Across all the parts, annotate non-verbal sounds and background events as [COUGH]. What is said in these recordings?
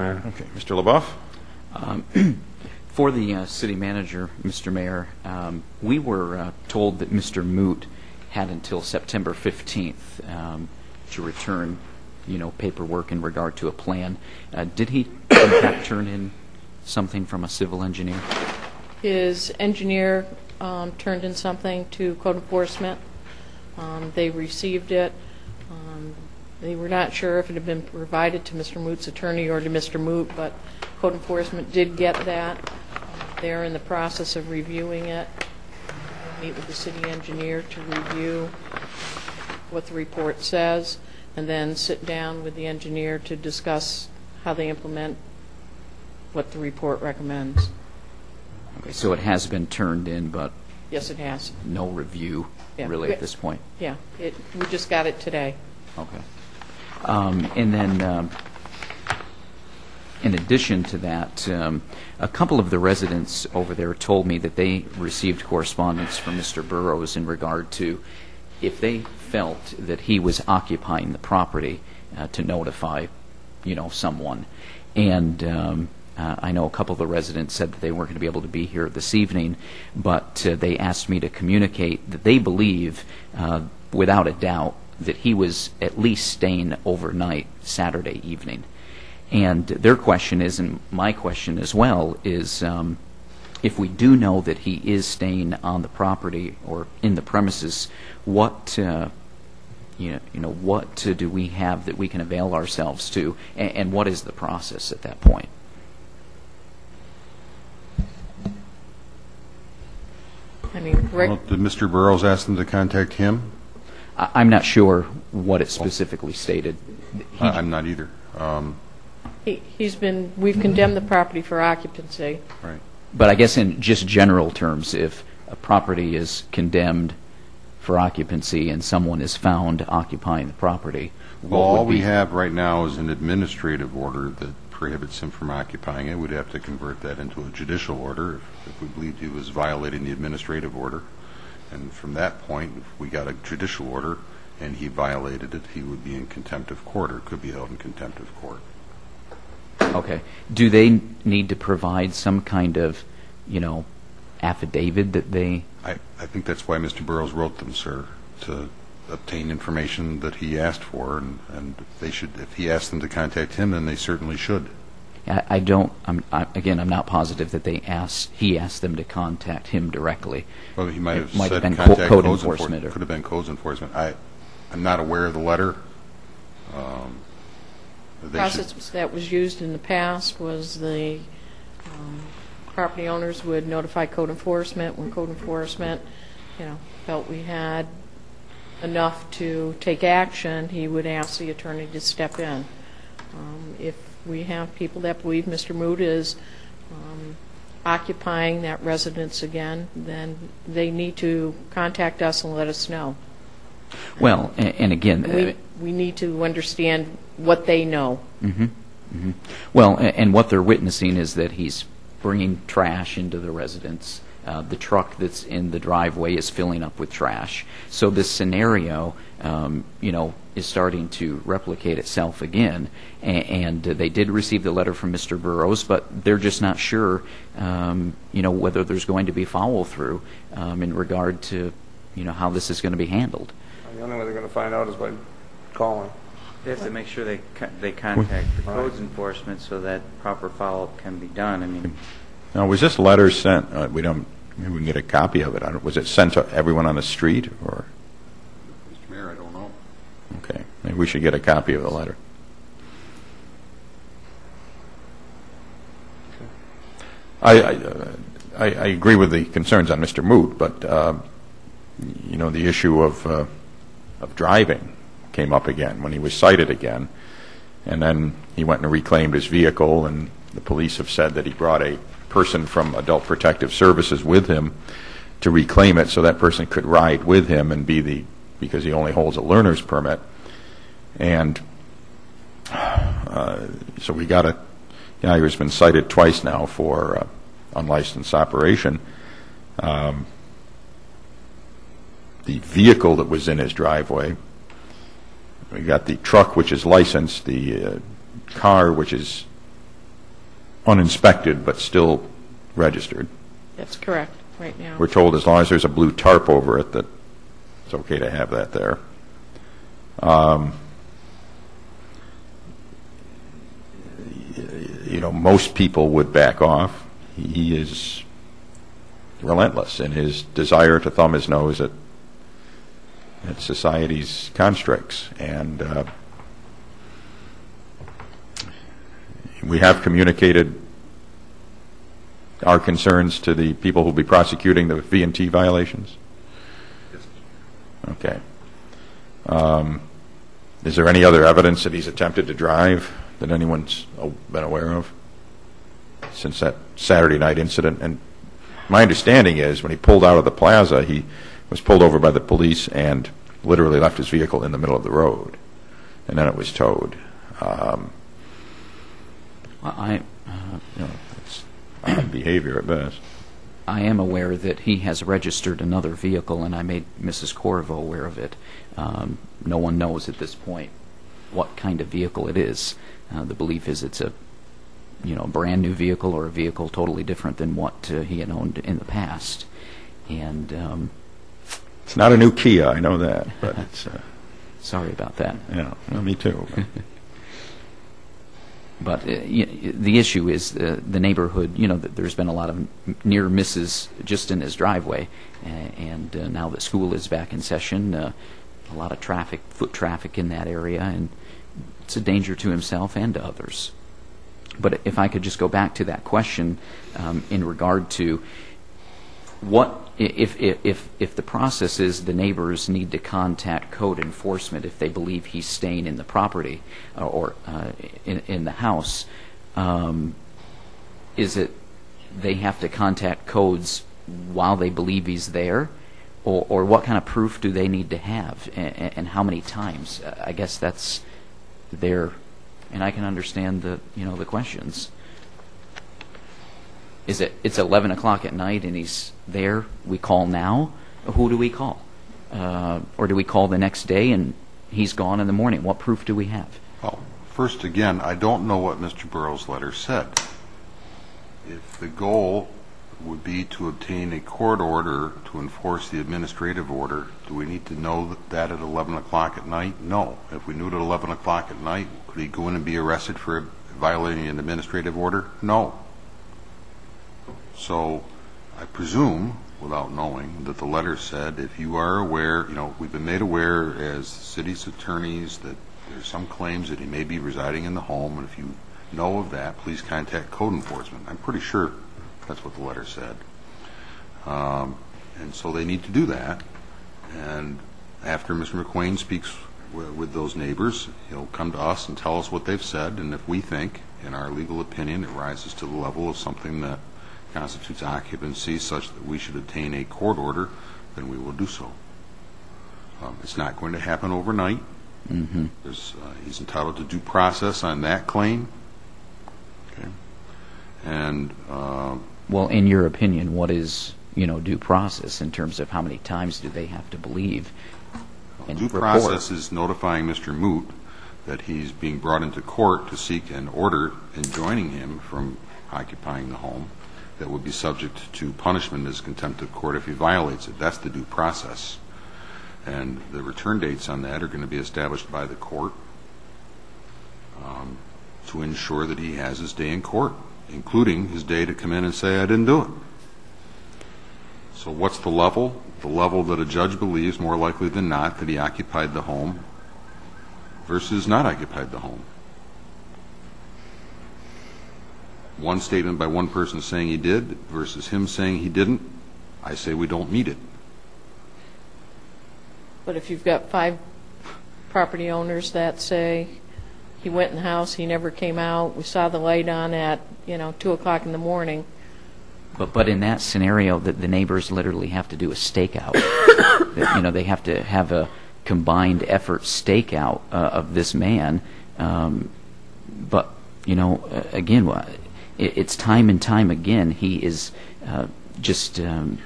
Okay, Mr. Labouf? [CLEARS THROAT] For the uh, city manager, Mr. Mayor, um, we were uh, told that Mr. Moot had until September 15th um, to return, you know, paperwork in regard to a plan. Uh, Did he, in fact, turn in something from a civil engineer? His engineer um, turned in something to code enforcement. Um, They received it. They were not sure if it had been provided to Mr. Moot's attorney or to Mr. Moot, but code enforcement did get that. They're in the process of reviewing it. Meet with the city engineer to review what the report says, and then sit down with the engineer to discuss how they implement what the report recommends. Okay, so it has been turned in, but Yes, it has. no review, Yeah. really, at this point? Yeah, it, we just got it today. Okay. Um, And then, um, in addition to that, um, a couple of the residents over there told me that they received correspondence from Mr. Burrows in regard to if they felt that he was occupying the property, uh, to notify, you know, someone. And um, uh, I know a couple of the residents said that they weren't going to be able to be here this evening, but uh, they asked me to communicate that they believe, uh, without a doubt, that he was at least staying overnight Saturday evening. And their question is, and my question as well, is um, if we do know that he is staying on the property or in the premises, what, uh, you know, you know, what uh, do we have that we can avail ourselves to, and, and what is the process at that point? I mean, Well, Did Mr. Burrows ask them to contact him? I, I'm not sure what it specifically stated. He- I- I'm not either. Um, he- he's been, we've condemned the property for occupancy. Right. But I guess in just general terms, if a property is condemned for occupancy and someone is found occupying the property, Well, what all would we be? have right now is an administrative order that prohibits him from occupying it. We'd have to convert that into a judicial order if- if we believed he was violating the administrative order. And from that point, if we got a judicial order and he violated it, he would be in contempt of court or could be held in contempt of court. Okay. Do they need to provide some kind of, you know, affidavit that they, I, I think that's why Mr. Burrows wrote them, sir, to obtain information that he asked for, and, and they should, if he asked them to contact him, then they certainly should. I I don't, I'm, I- again, I'm not positive that they asked, he asked them to contact him directly. Well, he might It have might have said been co- contact code codes enforcement or- Could have been codes enforcement. I, I'm not aware of the letter. Um, they should- Process that was used in the past was the um, property owners would notify code enforcement. When code enforcement, you know, felt we had enough to take action, he would ask the attorney to step in. Um, If we have people that believe Mr. Moot is um, occupying that residence again, then they need to contact us and let us know. Well, a- and again, We uh, we need to understand what they know. mhm, mhm. well, a- and what they're witnessing is that he's bringing trash into the residence. Uh, The truck that's in the driveway is filling up with trash. So this scenario, um, you know, is starting to replicate itself again. A- And they did receive the letter from Mr. Burrows, but they're just not sure, um, you know, whether there's going to be follow-through um, in regard to, you know, how this is going to be handled. The only way they're going to find out is by calling. They have to make sure they, co- they contact the codes enforcement so that proper follow-up can be done. I mean, Now, was this letter sent, uh, we don't, maybe we can get a copy of it. I don't- Was it sent to everyone on the street, or, Mr. Mayor, I don't know. okay, maybe we should get a copy of the letter. I, I, uh, I agree with the concerns on Mr. Moot, but, uh, you know, the issue of, uh, of driving came up again, when he was cited again, and then he went and reclaimed his vehicle, and the police have said that he brought a person from Adult Protective Services with him to reclaim it, so that person could ride with him and be the, because he only holds a learner's permit. And uh, so we got a, know, he's been cited twice now for uh, unlicensed operation. Um, The vehicle that was in his driveway, we got the truck which is licensed, the uh, car which is uninspected, but still registered. That's correct, right now. We're told as long as there's a blue tarp over it, that it's okay to have that there. You know, most people would back off. He is relentless in his desire to thumb his nose at, at society's constructs. And uh, we have communicated our concerns to the people who will be prosecuting the V and T violations? Okay. Um, Is there any other evidence that he's attempted to drive that anyone's been aware of since that Saturday night incident? And my understanding is, when he pulled out of the plaza, he was pulled over by the police and literally left his vehicle in the middle of the road, and then it was towed. Um, I, uh, You know, it's odd [CLEARS THROAT] behavior at best. I am aware that he has registered another vehicle, and I made Mrs. Corvo aware of it. Um, No one knows at this point what kind of vehicle it is. Uh, The belief is it's a, you know, brand-new vehicle or a vehicle totally different than what uh, he had owned in the past. And, um, It's not a new Kia, I know that, but [LAUGHS] it's, uh, sorry about that. yeah, well, me too. [LAUGHS] But uh, y- the issue is uh, the neighborhood, you know, that there's been a lot of near misses just in his driveway. And uh, now that school is back in session, uh, a lot of traffic, foot traffic in that area, and it's a danger to himself and to others. But if I could just go back to that question um, in regard to what if, if, if, if the process is the neighbors need to contact code enforcement if they believe he's staying in the property uh, or uh, in, in the house, um, is it they have to contact codes while they believe he's there? Or, or what kind of proof do they need to have and, and how many times? I guess that's their, and I can understand the, you know, the questions. Is it, it's 11 o'clock at night and he's there, we call now? Who do we call? Uh, Or do we call the next day and he's gone in the morning? What proof do we have? Well, first, again, I don't know what Mr. Burrows' letter said. If the goal would be to obtain a court order to enforce the administrative order, do we need to know that at 11 o'clock at night? No. If we knew it at 11 o'clock at night, could he go in and be arrested for violating an administrative order? No. So I presume, without knowing, that the letter said, if you are aware, you know, we've been made aware as city's attorneys that there's some claims that he may be residing in the home, and if you know of that, please contact code enforcement. I'm pretty sure that's what the letter said. Um, And so they need to do that. And after Mr. McQueen speaks wi- with those neighbors, he'll come to us and tell us what they've said, and if we think, in our legal opinion, it rises to the level of something that constitutes occupancy such that we should obtain a court order, then we will do so. Um, It's not going to happen overnight. Mm-hmm. There's, uh, he's entitled to due process on that claim. Okay. And, um, Well, in your opinion, what is, you know, due process in terms of how many times do they have to believe and due report? process is notifying Mr. Moot that he's being brought into court to seek an order enjoining him from occupying the home that would be subject to punishment as contempt of court if he violates it. That's the due process. And the return dates on that are going to be established by the court um, to ensure that he has his day in court, including his day to come in and say, I didn't do it. So what's the level? The level that a judge believes, more likely than not, that he occupied the home versus not occupied the home. One statement by one person saying he did versus him saying he didn't, I say we don't meet it. But if you've got five property owners that say, he went in the house, he never came out, we saw the light on at, you know, 2 o'clock in the morning, But, but in that scenario, that the neighbors literally have to do a stakeout. [COUGHS] That, you know, they have to have a combined effort stakeout uh, of this man. Um, but, you know, uh, again, it, it's time and time again, he is uh, just, um,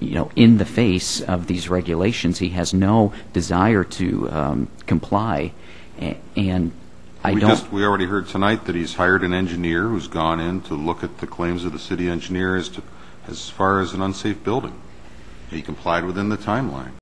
you know, in the face of these regulations. He has no desire to um, comply. And I We don't, just, we already heard tonight that he's hired an engineer who's gone in to look at the claims of the city engineer as to, as far as an unsafe building. He complied within the timeline.